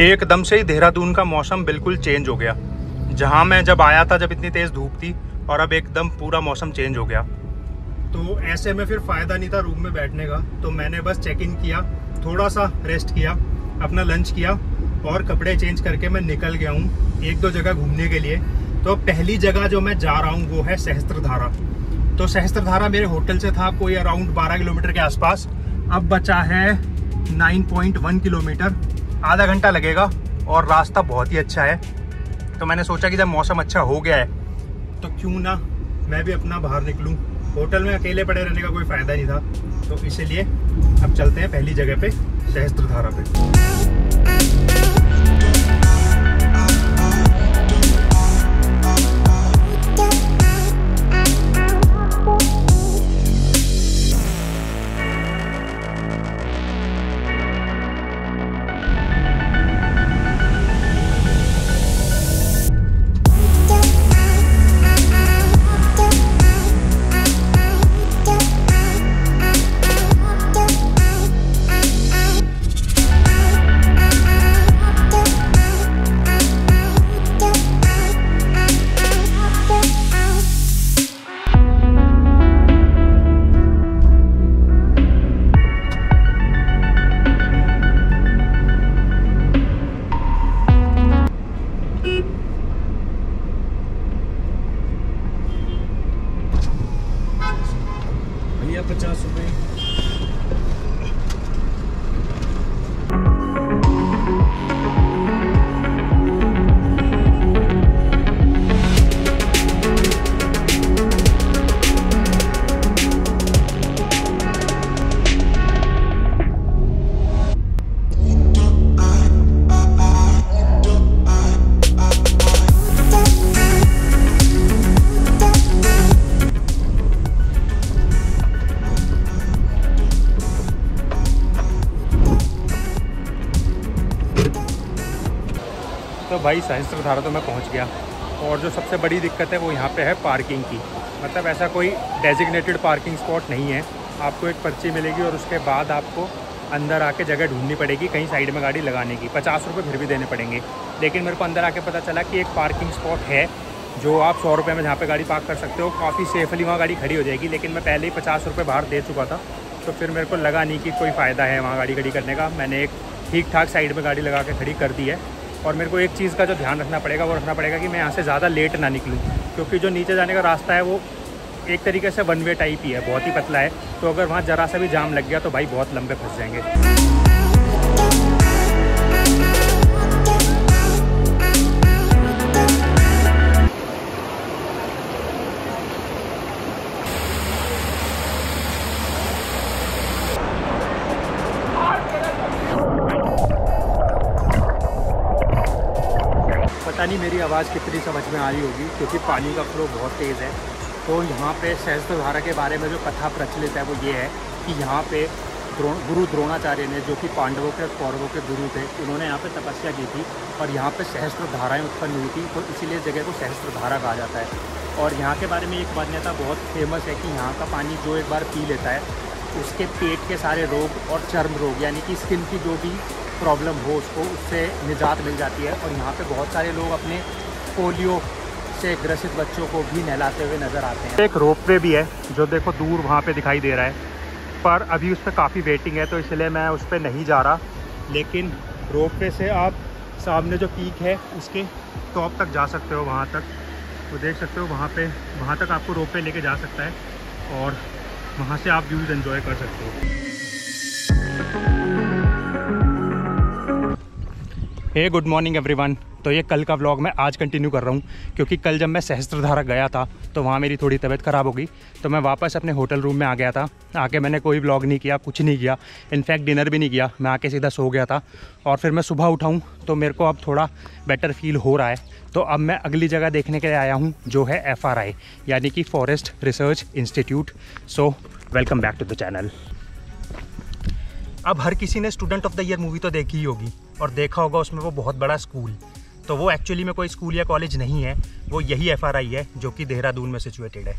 एकदम से ही देहरादून का मौसम बिल्कुल चेंज हो गया। जहाँ मैं जब आया था, जब इतनी तेज़ धूप थी, और अब एकदम पूरा मौसम चेंज हो गया। तो ऐसे में फिर फ़ायदा नहीं था रूम में बैठने का। तो मैंने बस चेक इन किया थोड़ा सा रेस्ट किया, अपना लंच किया, और कपड़े चेंज करके मैं निकल गया हूँ एक दो जगह घूमने के लिए। तो पहली जगह जो मैं जा रहा हूँ, वो है सहस्त्रधारा। तो सहस्त्रधारा मेरे होटल से था, कोई अराउंड 12 किलोमीटर के आसपास। अब बचा है 9.1 किलोमीटर। आधा घंटा लगेगा और रास्ता बहुत ही अच्छा है। तो मैंने सोचा कि जब मौसम अच्छा हो गया है तो क्यों ना मैं भी अपना बाहर निकलूँ। होटल में अकेले पड़े रहने का कोई फ़ायदा नहीं था। तो इसीलिए अब चलते हैं पहली जगह पे सहस्त्रधारा पे। तो भाई सहस्त्रधारा तो मैं पहुँच गया। और जो सबसे बड़ी दिक्कत है वो यहाँ पे है पार्किंग की। मतलब ऐसा कोई डेजिग्नेटेड पार्किंग स्पॉट नहीं है। आपको एक पर्ची मिलेगी और उसके बाद आपको अंदर आके जगह ढूंढनी पड़ेगी, कहीं साइड में गाड़ी लगाने की। पचास रुपये फिर भी देने पड़ेंगे। लेकिन मेरे को अंदर आके पता चला कि एक पार्किंग स्पॉट है, जो आप सौ रुपये में जहाँ पे गाड़ी पार्क कर सकते हो। काफ़ी सेफली वहाँ गाड़ी खड़ी हो जाएगी, लेकिन मैं पहले ही पचास रुपये बाहर दे चुका था। तो फिर मेरे को लगा नहीं कि कोई फ़ायदा है वहाँ गाड़ी खड़ी करने का। मैंने एक ठीक ठाक साइड में गाड़ी लगा के खड़ी कर दी है। और मेरे को एक चीज़ का जो ध्यान रखना पड़ेगा, वो रखना पड़ेगा कि मैं यहाँ से ज़्यादा लेट ना निकलूँ, क्योंकि जो नीचे जाने का रास्ता है, वो एक तरीके से वन वे टाइप ही है, बहुत ही पतला है। तो अगर वहाँ ज़रा सा भी जाम लग गया तो भाई बहुत लंबे फंस जाएँगे। पता नहीं मेरी आवाज़ कितनी समझ में आ रही होगी, क्योंकि पानी का फ्लो बहुत तेज़ है। तो यहाँ पे सहस्त्रधारा के बारे में जो कथा प्रचलित है वो ये है कि यहाँ पे गुरु द्रोणाचार्य ने, जो कि पांडवों के, कौरवों के गुरु थे, उन्होंने यहाँ पे तपस्या की थी और यहाँ पे सहस्त्र धाराएँ उत्पन्न हुई थी तो इसीलिए जगह को सहस्त्र धारा कहा जाता है। और यहाँ के बारे में एक मान्यता बहुत फ़ेमस है कि यहाँ का पानी जो एक बार पी लेता है, उसके पेट के सारे रोग और चर्म रोग, यानी कि स्किन की जो भी प्रॉब्लम हो उसको, उससे निजात मिल जाती है। और यहाँ पे बहुत सारे लोग अपने पोलियो से ग्रसित बच्चों को भी नहलाते हुए नज़र आते हैं। एक रोप वे भी है, जो देखो दूर वहाँ पे दिखाई दे रहा है। पर अभी उस पर काफ़ी वेटिंग है तो इसलिए मैं उस पर नहीं जा रहा। लेकिन रोप वे से आप सामने जो पीक है, उसके टॉप तक जा सकते हो वहाँ तक। तो देख सकते हो वहाँ पे, वहाँ तक आपको रोप वे जा सकता है। और वहाँ से आप व्यूज़ इन्जॉय कर सकते हो। हे गुड मॉर्निंग एवरीवन तो ये कल का व्लॉग मैं आज कंटिन्यू कर रहा हूँ, क्योंकि कल जब मैं सहस्त्रधारा गया था तो वहाँ मेरी थोड़ी तबीयत ख़राब हो गई। तो मैं वापस अपने होटल रूम में आ गया था। आके मैंने कोई व्लॉग नहीं किया, कुछ नहीं किया। इनफैक्ट डिनर भी नहीं किया। मैं आके सीधा सो गया था। और फिर मैं सुबह उठाऊँ तो मेरे को अब थोड़ा बेटर फील हो रहा है। तो अब मैं अगली जगह देखने के लिए आया हूँ, जो है एफआरआई यानी कि forest research institute so welcome back to the channel अब हर किसी ने student of the year movie तो देखी ही होगी। और देखा होगा उसमें वो बहुत बड़ा स्कूल। तो वो एक्चुअली में कोई स्कूल या कॉलेज नहीं है, वो यही एफआरआई है जो कि देहरादून में सिचुएटेड है।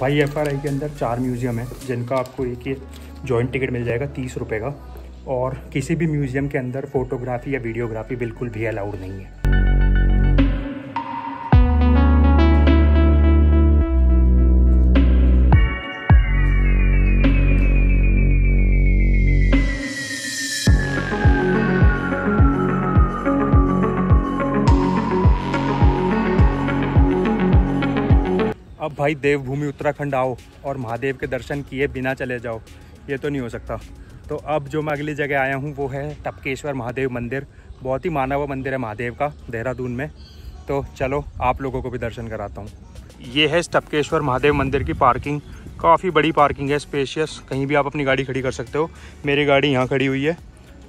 भाई एफ़ के अंदर चार म्यूज़ियम है, जिनका आपको एक ही जॉइंट टिकट मिल जाएगा तीस रुपये का। और किसी भी म्यूज़ियम के अंदर फ़ोटोग्राफी या वीडियोग्राफी बिल्कुल भी अलाउड नहीं है। भाई देवभूमि उत्तराखंड आओ और महादेव के दर्शन किए बिना चले जाओ। ये तो नहीं हो सकता। तो अब जो मैं अगली जगह आया हूँ, वो है टपकेश्वर महादेव मंदिर। बहुत ही माना हुआ मंदिर है महादेव का, देहरादून में। तो चलो, आप लोगों को भी दर्शन कराता हूँ। ये है टपकेश्वर महादेव मंदिर की पार्किंग। काफ़ी बड़ी पार्किंग है स्पेशियस कहीं भी आप अपनी गाड़ी खड़ी कर सकते हो। मेरी गाड़ी यहाँ खड़ी हुई है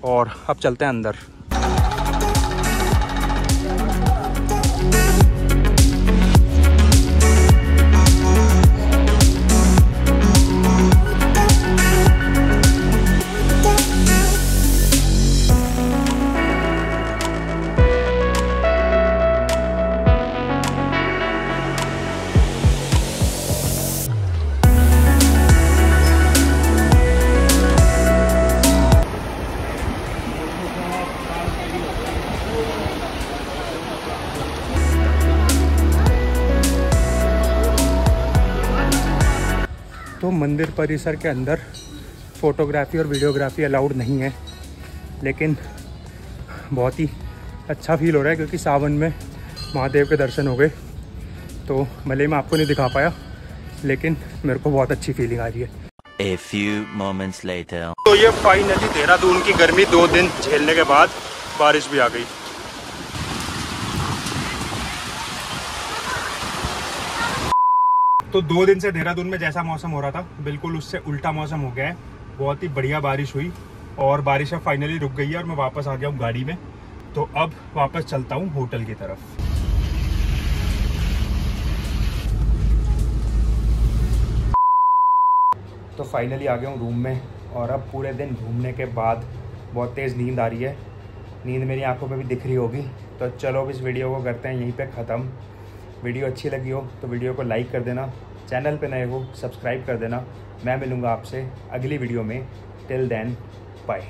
और अब चलते हैं अंदर। मंदिर परिसर के अंदर फ़ोटोग्राफी और वीडियोग्राफी अलाउड नहीं है लेकिन बहुत ही अच्छा फील हो रहा है क्योंकि सावन में महादेव के दर्शन हो गए। तो भले मैं आपको नहीं दिखा पाया लेकिन मेरे को बहुत अच्छी फीलिंग आ रही है। A few moments later. तो ये फाइनली देहरादून की गर्मी दो दिन झेलने के बाद बारिश भी आ गई। तो दो दिन से देहरादून में जैसा मौसम हो रहा था, बिल्कुल उससे उल्टा मौसम हो गया है। बहुत ही बढ़िया बारिश हुई और बारिश अब फाइनली रुक गई है और मैं वापस आ गया हूँ गाड़ी में। तो अब वापस चलता हूँ होटल की तरफ़। तो फाइनली आ गया हूँ रूम में और अब पूरे दिन घूमने के बाद बहुत तेज़ नींद आ रही है। नींद मेरी आँखों में भी दिख रही होगी। तो चलो अब इस वीडियो को करते हैं, यहीं पे ख़त्म। वीडियो अच्छी लगी हो तो वीडियो को लाइक कर देना, चैनल पे नए हो, सब्सक्राइब कर देना। मैं मिलूँगा आपसे अगली वीडियो में। Till then bye